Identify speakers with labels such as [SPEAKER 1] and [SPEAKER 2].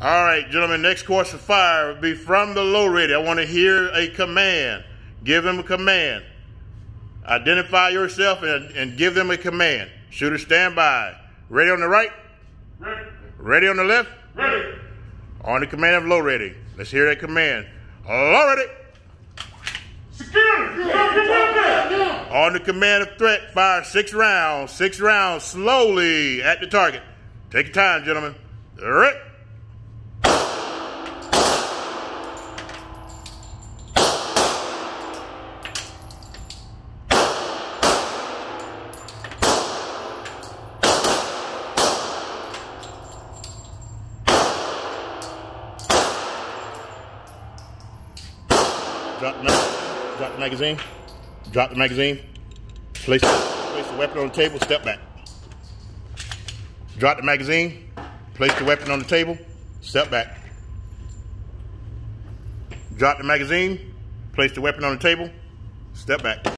[SPEAKER 1] All right, gentlemen, next course of fire will be from the low ready. I want to hear a command. Give them a command. Identify yourself and, and give them a command. Shooter, stand by. Ready on the right?
[SPEAKER 2] Ready.
[SPEAKER 1] Ready on the left?
[SPEAKER 2] Ready.
[SPEAKER 1] On the command of low ready. Let's hear that command. Low ready.
[SPEAKER 2] Security.
[SPEAKER 1] On the command of threat, fire six rounds. Six rounds slowly at the target. Take your time, gentlemen. Right. Drop the, drop the magazine. Drop the magazine. Place, place the weapon on the table. Step back. Drop the magazine. Place the weapon on the table. Step back. Drop the magazine. Place the weapon on the table. Step back.